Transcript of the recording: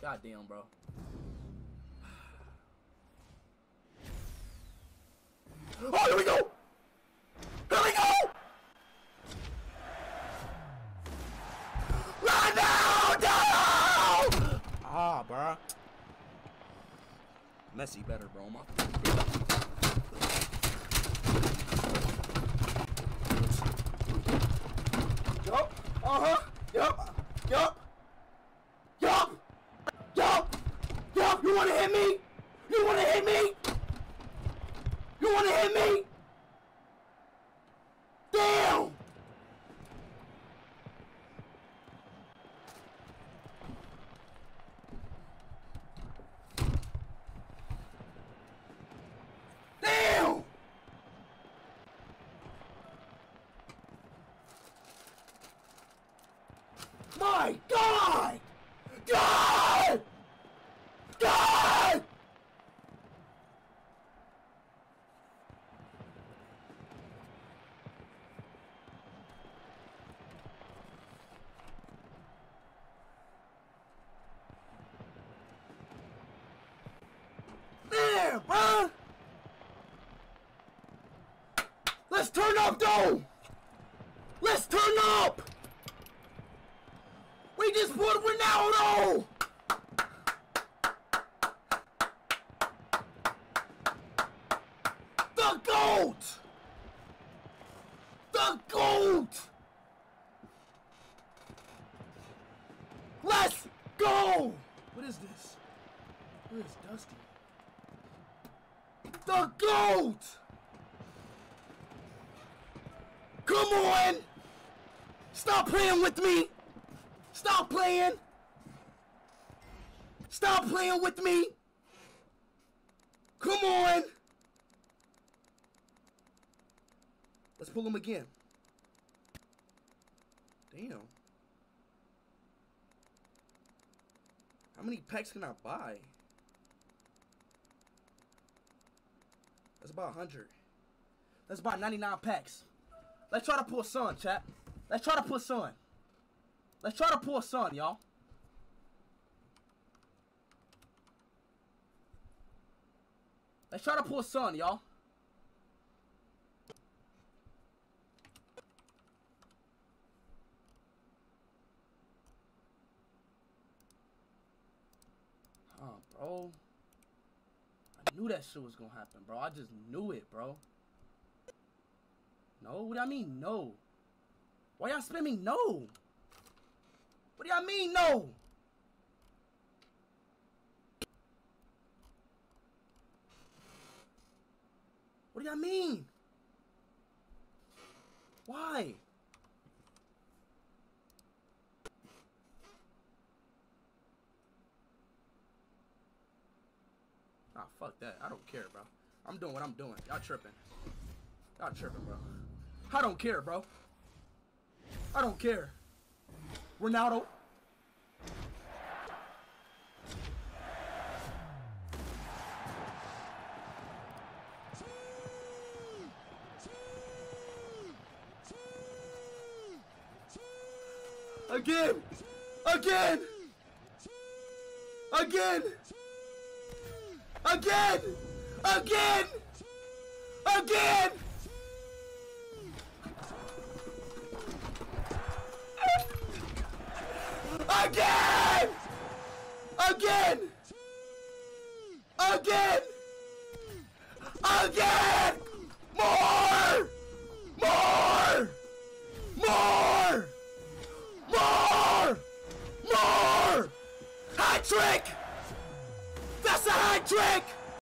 God damn, bro. Oh, here we go! Here we go! Run now! No! Ah, bro. Messi better, bro. My Yup. Uh-huh. Yup. Yup. Yup. Yup. Yup. You wanna hit me? You wanna hit me? You wanna hit me? Damn! Damn! My God! God! God! Let's turn up, though! Let's turn up! We just put Ronaldo! The GOAT! The GOAT! Let's go! What is this? Where is Dusty? The GOAT! Come on! Stop playing with me! Stop playing! Stop playing with me! Come on! Let's pull him again. Damn. How many packs can I buy? That's about 100. That's about 99 packs. Let's try to pull Sun, chat. Let's try to pull Sun. Let's try to pull Sun, y'all. Let's try to pull Sun, y'all. Huh, bro. I knew that shit was gonna happen, bro. I just knew it, bro. No? What do I mean, no? Why y'all spamming no? What do y'all mean, no? What do y'all mean? Why? Ah, fuck that. I don't care, bro. I'm doing what I'm doing. Y'all tripping. Y'all tripping, bro. I don't care, bro. I don't care. Ronaldo. Again! Again! Again! Again! Again! Again! Again! Again! Again! Again! More! More! More! More! More! Hat trick! That's a hat trick!